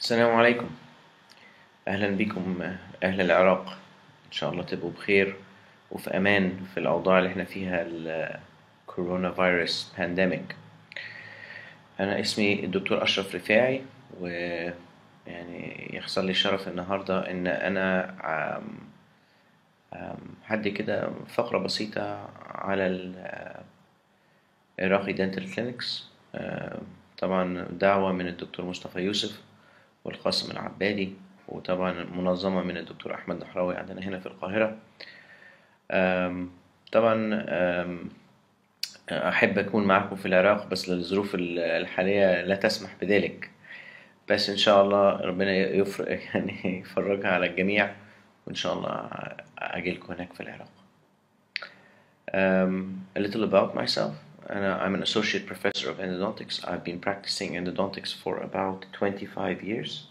السلام عليكم. أهلا بكم أهل العراق. إن شاء الله تبقوا بخير وفي أمان في الأوضاع اللي إحنا فيها الكورونا فيروس بانديميك أنا اسمي الدكتور أشرف رفاعي ويعني يحصل لي شرف النهاردة إن أنا عم هدي كده فقرة بسيطة على ال عراقي دنتال كلينكس طبعا دعوة من الدكتور مصطفى يوسف. والقاسم العبادي وطبعا منظمة من الدكتور أحمد نحراوي عندنا هنا في القاهرة. طبعا أحب أكون معكم في العراق بس للظروف الحالية لا تسمح بذلك. بس إن شاء الله ربنا يفرق يعني يفرجها على الجميع وإن شاء الله أجيلكم هناك في العراق. um, A little about myself. أنا I'm an associate professor of endodontics I've been practicing endodontics for about 25 years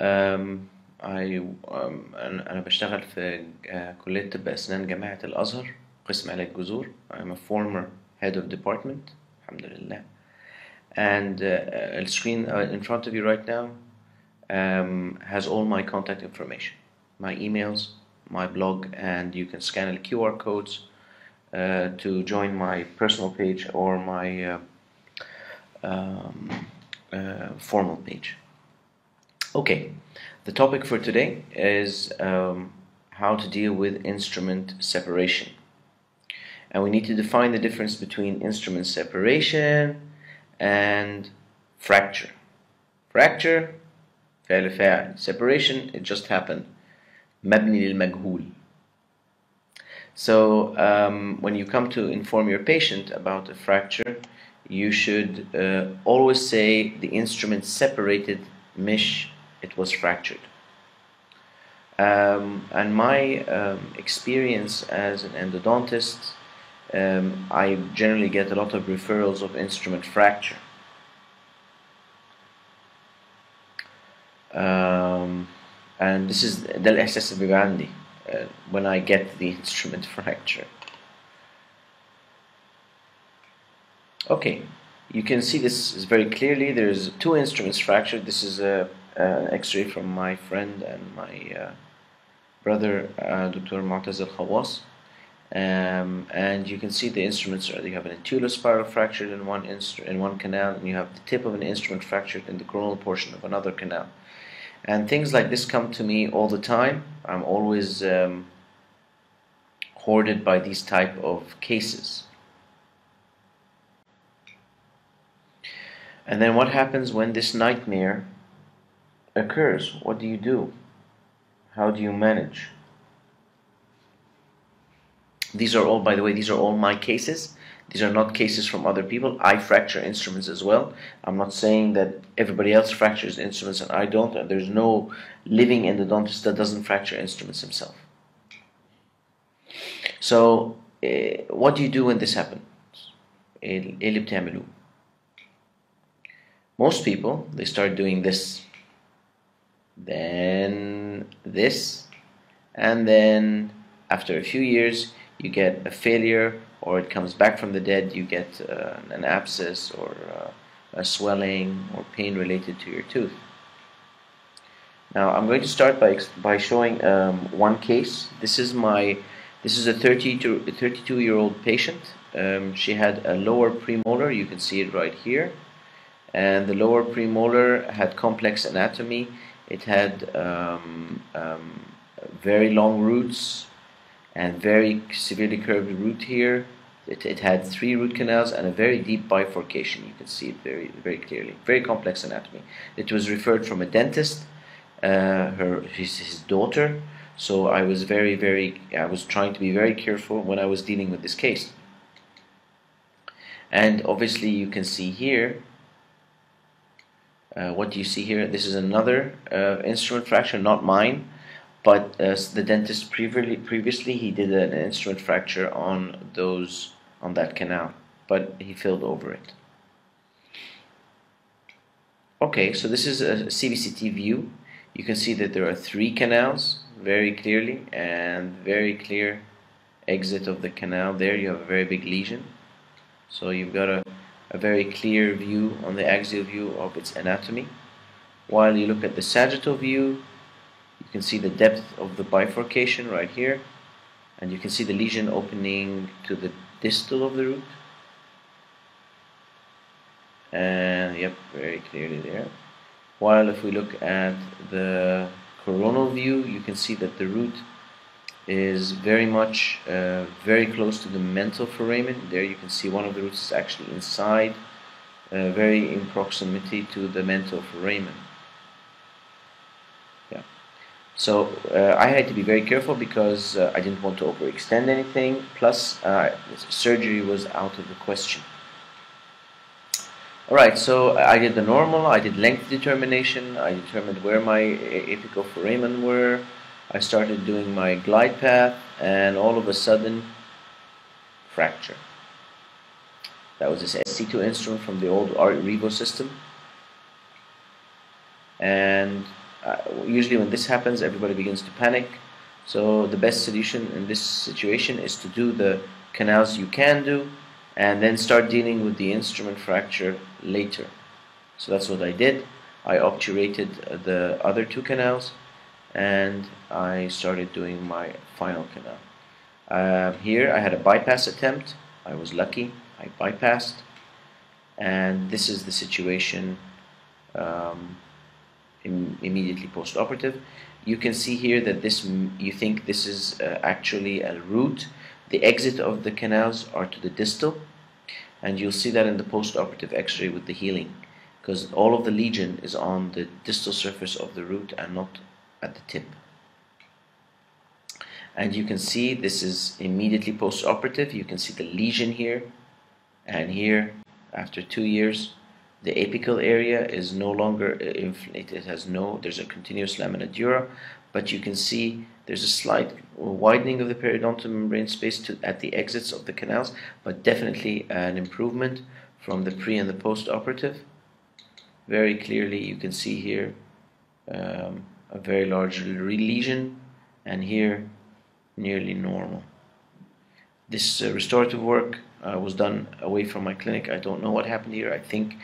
um, I, um, أنا بشتغل في كلية طب أسنان جامعة الأزهر قسم علاج جذور I'm a former head of department الحمد لله and uh, the screen in front of you right now um, has all my contact information my emails my blog and you can scan the QR codes uh, to join my personal page or my uh, um, uh, formal page. Okay, the topic for today is um, how to deal with instrument separation. And we need to define the difference between instrument separation and fracture. Fracture, فعل فاعل. Separation, it just happened. مبني للمجهول. So um, when you come to inform your patient about a fracture, you should uh, always say the instrument separated mesh, it was fractured. Um, and my um, experience as an endodontist, um, I generally get a lot of referrals of instrument fracture. Um, and this is ده الإحساس اللي بيبقى عندي uh, when I get the instrument fracture. Okay, you can see this is very clearly. There's two instruments fractured. This is a, an X-ray from my friend and my uh, brother, uh, Dr. Mu'taz al-Khawas. Um, and you can see the instruments are you have an anterior spiral fractured in one in one canal, and you have the tip of an instrument fractured in the coronal portion of another canal and things like this come to me all the time. I'm always um, hoarded by these type of cases. And then what happens when this nightmare occurs? What do you do? How do you manage? These are all by the way these are all my cases these are not cases from other people. I fracture instruments as well. I'm not saying that everybody else fractures instruments and I don't. And there's no living endodontist that doesn't fracture instruments himself. So, uh, what do you do when this happens? Most people, they start doing this, then this, and then after a few years, you get a failure or it comes back from the dead, you get uh, an abscess or uh, a swelling or pain related to your tooth. Now I'm going to start by by showing um, one case. This is my this is a 32 32 year old patient. Um, she had a lower premolar. You can see it right here, and the lower premolar had complex anatomy. It had um, very long roots and very severely curved root here. It, it had three root canals and a very deep bifurcation. You can see it very very clearly. Very complex anatomy. It was referred from a dentist, uh, her his, his daughter. So I was very very I was trying to be very careful when I was dealing with this case. And obviously you can see here. Uh, what do you see here? This is another uh, instrument fracture, not mine but uh, the dentist previously previously he did an instrument fracture on those on that canal but he filled over it. Okay so this is a CBCT view. You can see that there are three canals very clearly and very clear exit of the canal. There you have a very big lesion. So you've got a, a very clear view on the axial view of its anatomy. While you look at the sagittal view you can see the depth of the bifurcation right here and you can see the lesion opening to the distal of the root. And yep very clearly there. While if we look at the coronal view you can see that the root is very much uh, very close to the mental foramen. There you can see one of the roots is actually inside uh, very in proximity to the mental foramen so uh, I had to be very careful because uh, I didn't want to overextend anything. Plus uh, surgery was out of the question. Alright, so I did the normal, I did length determination, I determined where my apical foramen were, I started doing my glide path, and all of a sudden, fracture. That was this SC2 instrument from the old Revo system. And uh, usually when this happens, everybody begins to panic. So the best solution in this situation is to do the canals you can do and then start dealing with the instrument fracture later. So that's what I did. I obturated the other two canals and I started doing my final canal. Uh, here I had a bypass attempt. I was lucky. I bypassed. And this is the situation um, Im immediately post-operative. You can see here that this, you think this is uh, actually a root the exit of the canals are to the distal and you'll see that in the post-operative x-ray with the healing because all of the lesion is on the distal surface of the root and not at the tip. And you can see this is immediately post-operative. You can see the lesion here and here after two years the apical area is no longer inflated it has no there's a continuous lamina dura but you can see there's a slight widening of the periodontal membrane space to, at the exits of the canals, but definitely an improvement from the pre and the post-operative. Very clearly you can see here um, a very large lesion and here nearly normal. This uh, restorative work uh, was done away from my clinic. I don't know what happened here. I think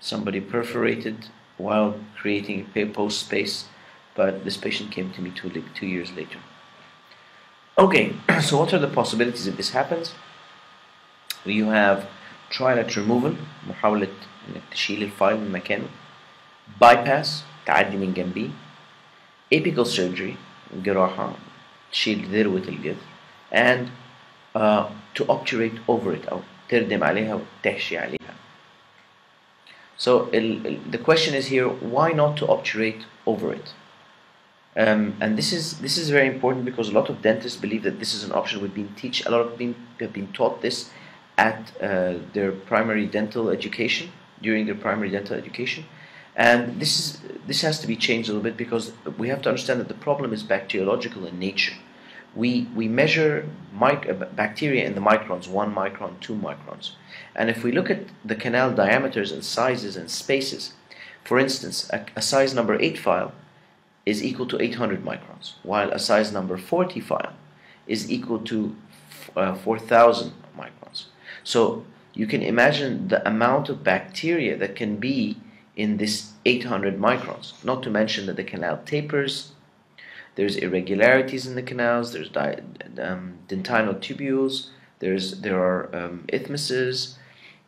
somebody perforated while creating a post space but this patient came to me two, two years later. Okay, so what are the possibilities if this happens? You have trilate removal محاولة انك تشيل الفايل من مكانه bypass تعدي من جنبيه apical surgery جراحة تشيل ذروة الجذر and uh, to obturate over it أو تردم عليها وتحشي عليها so the question is here why not to obturate over it um, and this is this is very important because a lot of dentists believe that this is an option. We've been teach a lot of been have been taught this at uh, their primary dental education during their primary dental education, and this is this has to be changed a little bit because we have to understand that the problem is bacteriological in nature. We we measure uh, bacteria in the microns, one micron, two microns, and if we look at the canal diameters and sizes and spaces, for instance, a, a size number eight file is equal to 800 microns, while a size number 40 file is equal to uh, 4000 microns. So you can imagine the amount of bacteria that can be in this 800 microns, not to mention that the canal tapers, there's irregularities in the canals, there's um, dentinal tubules, there's, there are um, isthmuses,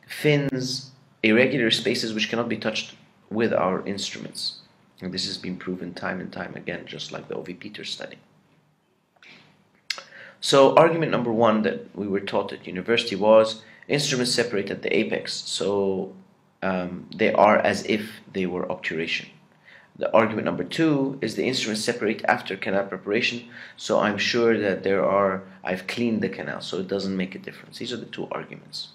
fins, irregular spaces which cannot be touched with our instruments. And this has been proven time and time again, just like the O.V. Peters study. So argument number one that we were taught at university was instruments separate at the apex, so um, they are as if they were obturation. The argument number two is the instruments separate after canal preparation, so I'm sure that there are, I've cleaned the canal, so it doesn't make a difference. These are the two arguments.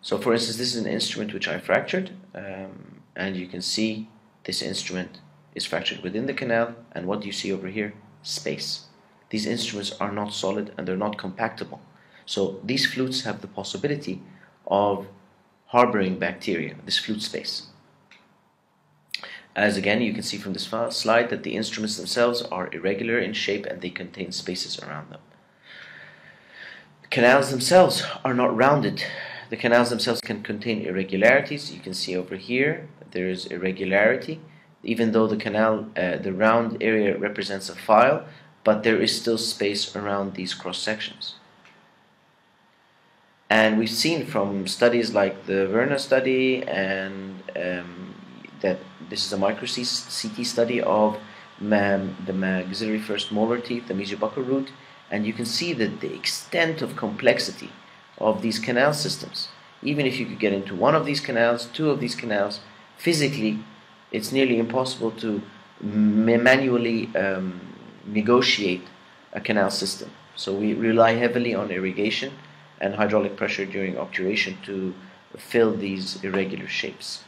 So for instance, this is an instrument which I fractured, um, and you can see this instrument is fractured within the canal, and what do you see over here? Space. These instruments are not solid and they're not compactable. So these flutes have the possibility of harboring bacteria, this flute space. As again, you can see from this slide that the instruments themselves are irregular in shape and they contain spaces around them. The canals themselves are not rounded. The canals themselves can contain irregularities. You can see over here there is irregularity even though the canal, uh, the round area represents a file, but there is still space around these cross sections. And we've seen from studies like the Verna study and um, that this is a micro CT study of the maxillary first molar teeth, the mesiobuccal root, and you can see that the extent of complexity of these canal systems, even if you could get into one of these canals, two of these canals, physically it's nearly impossible to manually um, negotiate a canal system. So we rely heavily on irrigation and hydraulic pressure during obturation to fill these irregular shapes.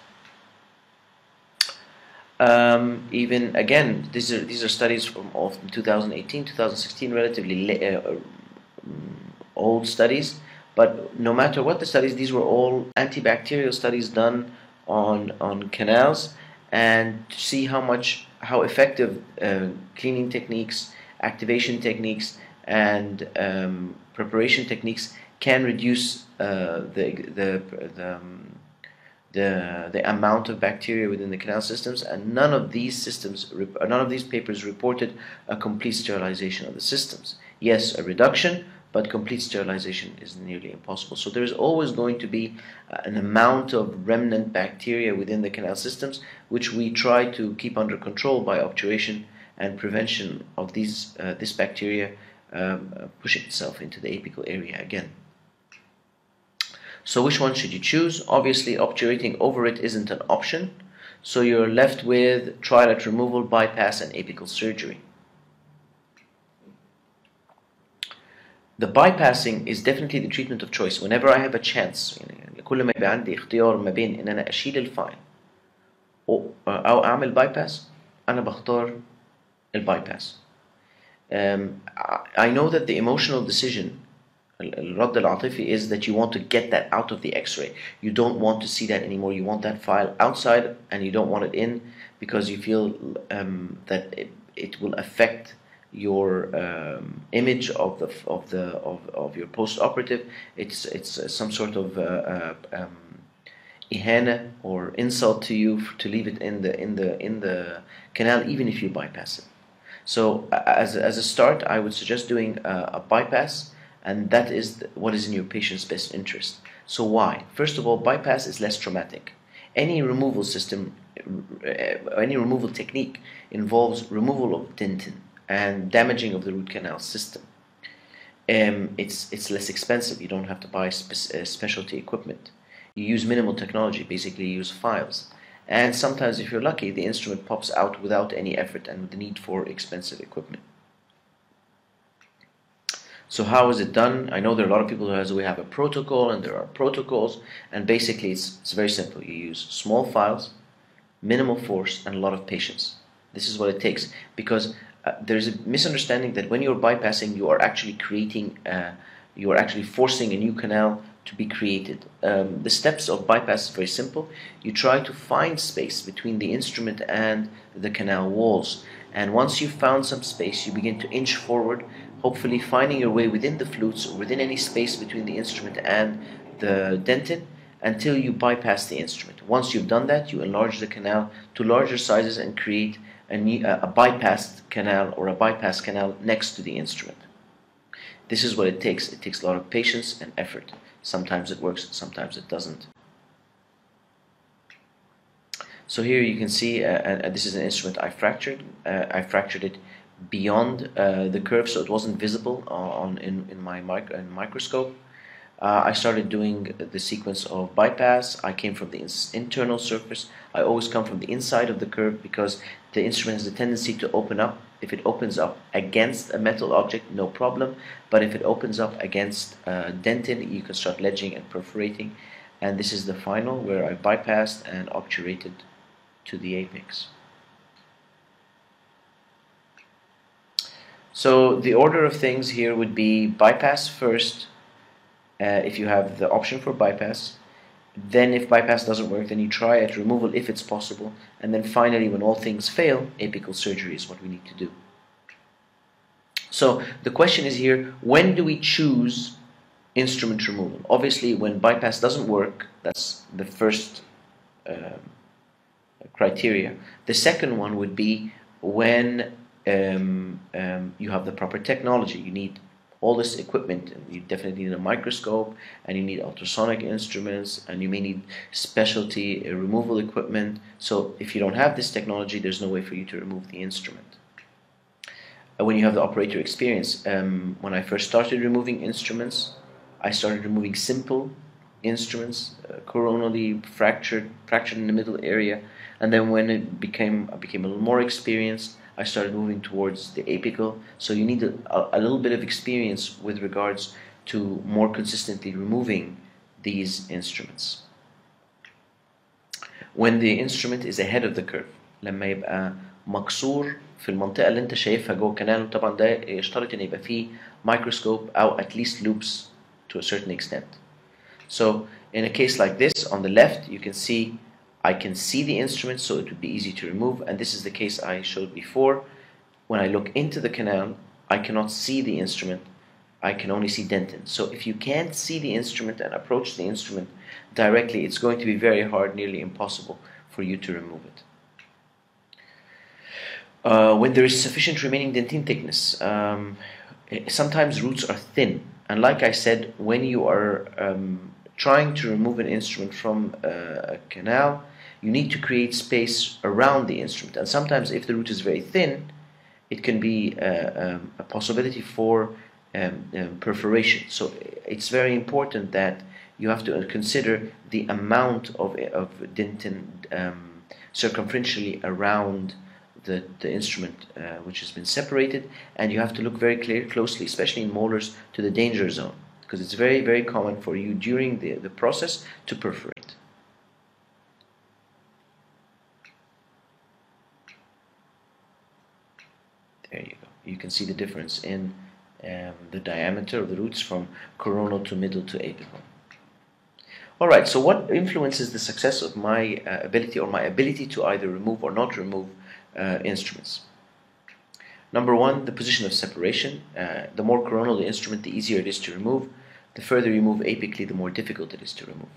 Um, even again, these are these are studies from 2018, 2016, relatively uh, um, old studies. But no matter what the studies, these were all antibacterial studies done on on canals, and to see how much how effective uh, cleaning techniques, activation techniques, and um, preparation techniques can reduce uh, the the the, um, the the amount of bacteria within the canal systems, and none of these systems, none of these papers reported a complete sterilization of the systems. Yes, a reduction, but complete sterilization is nearly impossible. So there is always going to be uh, an amount of remnant bacteria within the canal systems, which we try to keep under control by obturation and prevention of these uh, this bacteria um, uh, pushing itself into the apical area again. So which one should you choose? Obviously obturating over it isn't an option, so you're left with trilate removal, bypass and apical surgery. The bypassing is definitely the treatment of choice. Whenever I have a chance, كل ما يبقى عندي اختيار ما بين ان انا اشيل الفايل او اعمل bypass انا بختار البايباس. Um, I know that the emotional decision الرد العاطفي is that you want to get that out of the x-ray you don't want to see that anymore you want that file outside and you don't want it in because you feel um, that it, it will affect your um, image of the of the of, of your post-operative it's it's uh, some sort of uh, uh, um, ihana or insult to you to leave it in the in the in the canal even if you bypass it so as, as a start I would suggest doing a, a bypass and that is what is in your patient's best interest. So why? First of all, bypass is less traumatic. Any removal system, uh, any removal technique involves removal of dentin and damaging of the root canal system. Um, it's it's less expensive. You don't have to buy spe- uh, specialty equipment. You use minimal technology. Basically, you use files. And sometimes, if you're lucky, the instrument pops out without any effort and the need for expensive equipment. So how is it done? I know there are a lot of people who has we have a protocol and there are protocols and basically it's, it's very simple. You use small files, minimal force and a lot of patience. This is what it takes because uh, there's a misunderstanding that when you're bypassing you are actually creating uh, you are actually forcing a new canal to be created. Um, the steps of bypass is very simple. You try to find space between the instrument and the canal walls and once you've found some space you begin to inch forward hopefully finding your way within the flutes or within any space between the instrument and the dentin until you bypass the instrument. Once you've done that, you enlarge the canal to larger sizes and create a, new, a bypassed canal or a bypass canal next to the instrument. This is what it takes. It takes a lot of patience and effort. Sometimes it works, sometimes it doesn't. So here you can see, uh, uh, this is an instrument I fractured. Uh, I fractured it beyond uh, the curve, so it wasn't visible on in, in my mic in microscope. Uh, I started doing the sequence of bypass. I came from the internal surface. I always come from the inside of the curve because the instrument has a tendency to open up. If it opens up against a metal object, no problem. But if it opens up against uh, dentin, you can start ledging and perforating. And this is the final where I bypassed and obturated to the apex. So the order of things here would be bypass first, uh, if you have the option for bypass. Then if bypass doesn't work, then you try at removal if it's possible. And then finally, when all things fail, apical surgery is what we need to do. So the question is here, when do we choose instrument removal? Obviously, when bypass doesn't work, that's the first um, criteria. The second one would be when um, um, you have the proper technology. You need all this equipment. You definitely need a microscope, and you need ultrasonic instruments, and you may need specialty uh, removal equipment. So if you don't have this technology, there's no way for you to remove the instrument. When you have the operator experience, um, when I first started removing instruments, I started removing simple instruments, uh, coronally fractured, fractured in the middle area, and then when it became I became a little more experienced, I started moving towards the apical. So you need a, a little bit of experience with regards to more consistently removing these instruments. When the instrument is ahead of the curve لما يبقى مكسور في المنطقة اللي انت شايفها جوه الكنال وطبعا ده يشترط ان يبقى فيه microscope او at least loupes to a certain extent. So in a case like this on the left you can see I can see the instrument so it would be easy to remove and this is the case I showed before. When I look into the canal I cannot see the instrument I can only see dentin. So if you can't see the instrument and approach the instrument directly it's going to be very hard, nearly impossible for you to remove it. Uh, when there is sufficient remaining dentin thickness, um, sometimes roots are thin and like I said when you are um, trying to remove an instrument from uh, a canal you need to create space around the instrument. And sometimes, if the root is very thin, it can be uh, um, a possibility for um, um, perforation. So it's very important that you have to consider the amount of, of dentin um, circumferentially around the, the instrument uh, which has been separated, and you have to look very clear, closely, especially in molars, to the danger zone because it's very, very common for you during the, the process to perforate. There you go. You can see the difference in um, the diameter of the roots from coronal to middle to apical. Alright, so what influences the success of my uh, ability or my ability to either remove or not remove uh, instruments? Number one, the position of separation. Uh, the more coronal the instrument, the easier it is to remove. The further you move apically, the more difficult it is to remove.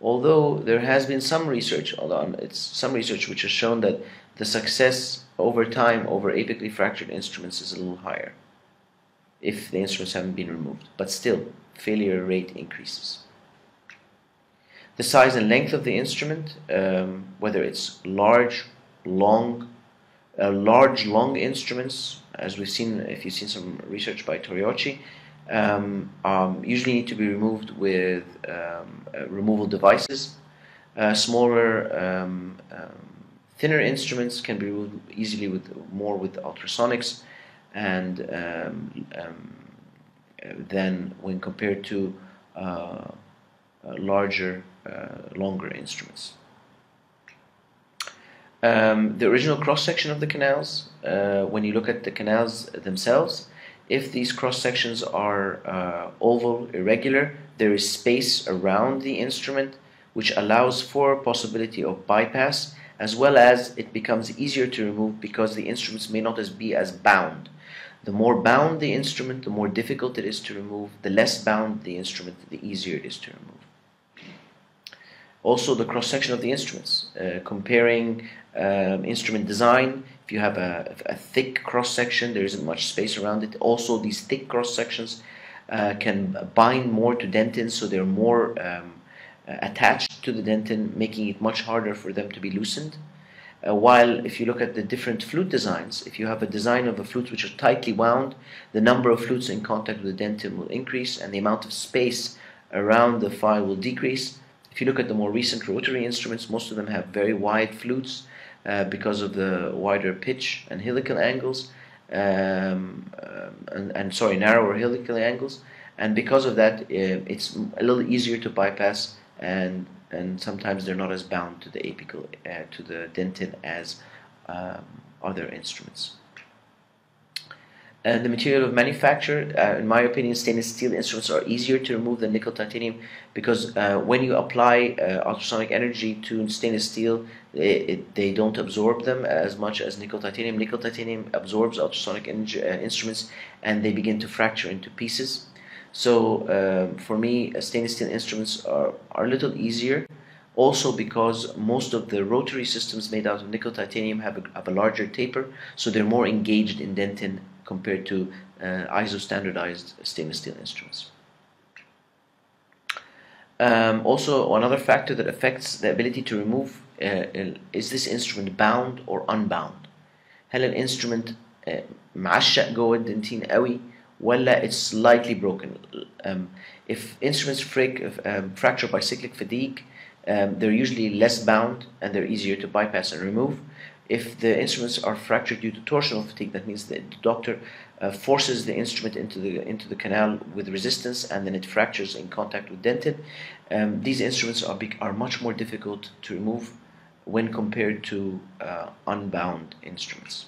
Although there has been some research, although it's some research which has shown that the success over time over apically fractured instruments is a little higher if the instruments haven't been removed. But still, failure rate increases. The size and length of the instrument, um, whether it's large, long, uh, large, long instruments, as we've seen, if you've seen some research by Terauchi, um, um, usually need to be removed with um, uh, removal devices. Uh, smaller um, um, Thinner instruments can be removed easily with more with ultrasonics, and um, than when compared to uh, uh, larger, uh, longer instruments. Um, the original cross section of the canals, uh, when you look at the canals themselves, if these cross sections are uh, oval, irregular, there is space around the instrument which allows for possibility of bypass as well as it becomes easier to remove because the instruments may not as be as bound. The more bound the instrument, the more difficult it is to remove. The less bound the instrument, the easier it is to remove. Also, the cross section of the instruments. Uh, comparing um, instrument design, if you have a, a thick cross section, there isn't much space around it. Also, these thick cross sections uh, can bind more to dentins, so they're more um, attached to the dentin, making it much harder for them to be loosened. Uh, while if you look at the different flute designs, if you have a design of a flute which are tightly wound, the number of flutes in contact with the dentin will increase and the amount of space around the file will decrease. If you look at the more recent rotary instruments, most of them have very wide flutes uh, because of the wider pitch and helical angles, um, um, and, and, sorry, narrower helical angles, and because of that, uh, it's a little easier to bypass and and sometimes they're not as bound to the apical uh, to the dentin as um, other instruments. And the material of manufacture, uh, in my opinion, stainless steel instruments are easier to remove than nickel titanium because uh, when you apply uh, ultrasonic energy to stainless steel, it, it, they don't absorb them as much as nickel titanium. Nickel titanium absorbs ultrasonic uh, instruments and they begin to fracture into pieces. So for me, uh, stainless steel instruments are, are a little easier, Also because most of the rotary systems made out of nickel titanium have a, have a larger taper, so they're more engaged in dentin compared to uh, ISO standardized stainless steel instruments. Um, also, another factor that affects the ability to remove uh, is this instrument bound or unbound هل الانسترومنت معشق جوه الدنتين قوي ولا it's slightly broken um, if instruments fric, um, fracture by cyclic fatigue um, they're usually less bound and they're easier to bypass and remove if the instruments are fractured due to torsional fatigue that means that the doctor uh, forces the instrument into the into the canal with resistance and then it fractures in contact with dentin um, these instruments are, are much more difficult to remove when compared to uh, unbound instruments.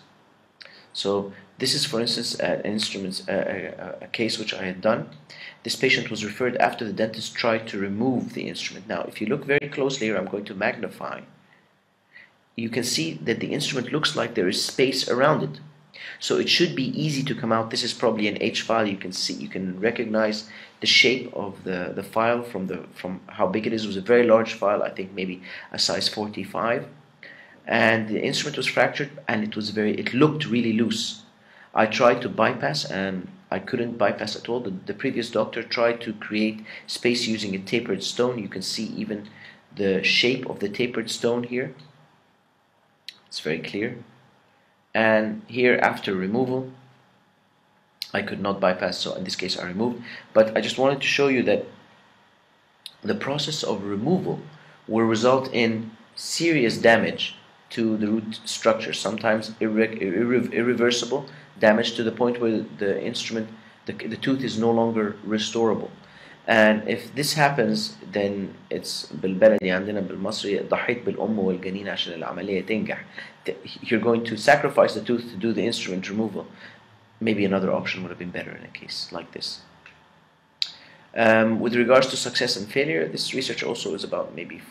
So this is, for instance, an instrument, a, a, a, case which I had done. This patient was referred after the dentist tried to remove the instrument. Now, if you look very closely here, I'm going to magnify. You can see that the instrument looks like there is space around it. So it should be easy to come out. This is probably an H file. You can see, you can recognize the shape of the, the file from the from how big it is. It was a very large file. I think maybe a size 45, and the instrument was fractured and it was very. It looked really loose. I tried to bypass and I couldn't bypass at all. The, the previous doctor tried to create space using a tapered stone. You can see even the shape of the tapered stone here. It's very clear. And here after removal I could not bypass so in this case I removed. But I just wanted to show you that the process of removal will result in serious damage to the root structure sometimes irre irre irreversible damage to the point where the instrument the, the tooth is no longer restorable and if this happens then it's بالبلدي عندنا بالمصري ضحيت بالأم والجنين عشان العملية تنجح you're going to sacrifice the tooth to do the instrument removal maybe another option would have been better in a case like this um, with regards to success and failure this research also is about maybe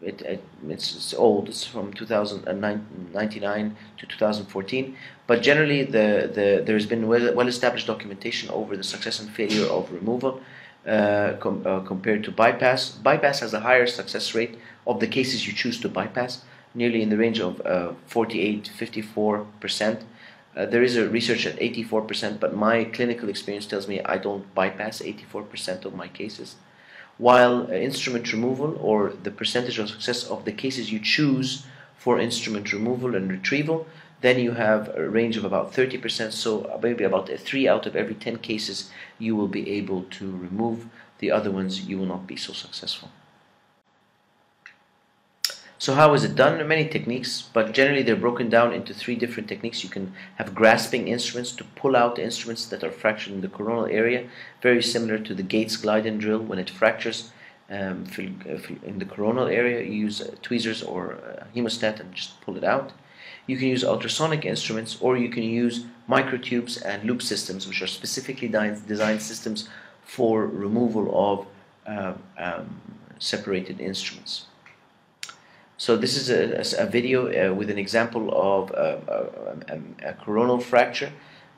it, it, it's, it's, old. It's from 2099 to 2014. But generally, the, the, there has been well, well established documentation over the success and failure of removal uh, com, uh, compared to bypass. Bypass has a higher success rate of the cases you choose to bypass, nearly in the range of uh, 48 54%. Uh, there is a research at 84%, but my clinical experience tells me I don't bypass 84% of my cases while uh, instrument removal or the percentage of success of the cases you choose for instrument removal and retrieval then you have a range of about 30% so maybe about 3 out of every 10 cases you will be able to remove the other ones you will not be so successful so how is it done? There are many techniques, but generally they're broken down into three different techniques. You can have grasping instruments to pull out instruments that are fractured in the coronal area, very similar to the Gates Glidden drill when it fractures um, in the coronal area. You use uh, tweezers or uh, hemostat and just pull it out. You can use ultrasonic instruments or you can use microtubes and loop systems, which are specifically designed systems for removal of uh, um, separated instruments. So this is a, a video uh, with an example of a, a, a coronal fracture.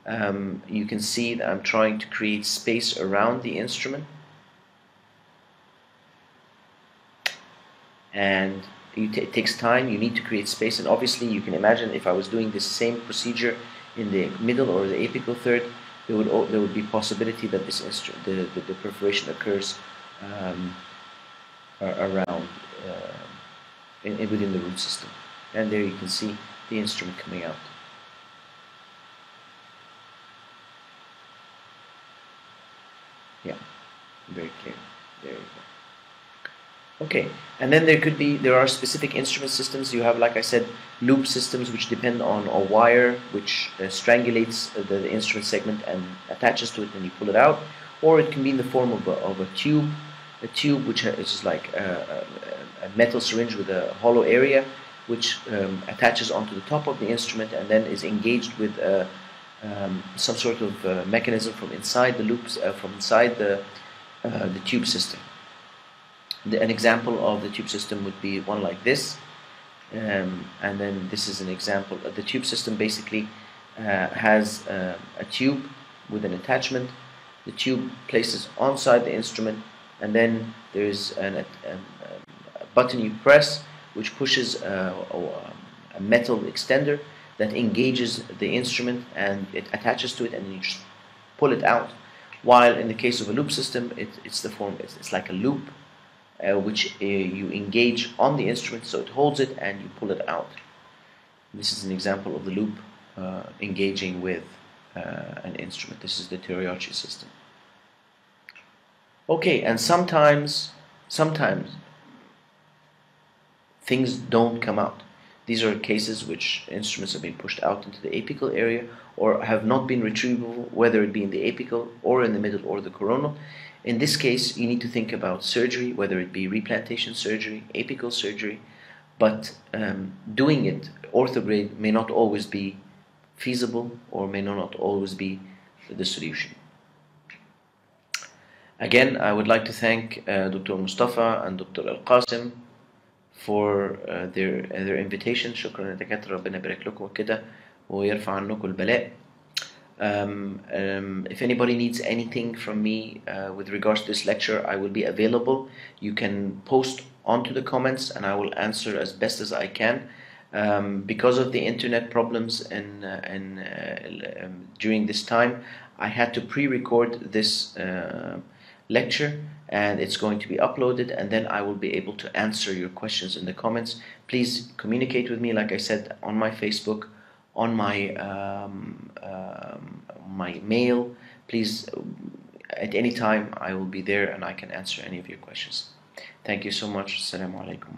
Um, you can see that I'm trying to create space around the instrument. And it takes time, you need to create space, and obviously you can imagine if I was doing the same procedure in the middle or the apical third, there would there would be possibility that this the, the, the perforation occurs um, around. Uh, in, within the root system. And there you can see the instrument coming out. Yeah, very clear. There you go. Okay, and then there could be, there are specific instrument systems. You have, like I said, loop systems which depend on a wire which uh, strangulates the, the, instrument segment and attaches to it and you pull it out. Or it can be in the form of a, of a tube, a tube which is like a, a metal syringe with a hollow area which um, attaches onto the top of the instrument and then is engaged with uh, um, some sort of uh, mechanism from inside the loops, uh, from inside the, uh, the tube system. The, an example of the tube system would be one like this, um, and then this is an example. The tube system basically uh, has uh, a tube with an attachment. The tube places on side the instrument, and then there is an, an button you press which pushes a, a metal extender that engages the instrument and it attaches to it and you just pull it out. While in the case of a loop system, it, it's the form, it's, it's like a loop uh, which uh, you engage on the instrument so it holds it and you pull it out. This is an example of the loop uh, engaging with uh, an instrument. This is the Terauchi system. Okay, and sometimes, sometimes things don't come out. These are cases which instruments have been pushed out into the apical area or have not been retrievable, whether it be in the apical or in the middle or the coronal. In this case, you need to think about surgery, whether it be replantation surgery, apical surgery, but um, doing it orthograde may not always be feasible or may not always be the solution. Again, I would like to thank uh, Dr. Mustafa and Dr. Al Qasim for uh, their uh, their invitation شكرا يا دكاترة ربنا يبارك لكم كده ويرفع عنكم البلاء um, um, if anybody needs anything from me uh, with regards to this lecture I will be available you can post onto the comments and I will answer as best as I can um, because of the internet problems and, uh, and uh, um, during this time I had to pre-record this uh, lecture and it's going to be uploaded and then I will be able to answer your questions in the comments. Please communicate with me like I said on my Facebook, on my um, um, my mail. Please at any time I will be there and I can answer any of your questions. Thank you so much. Assalamu alaikum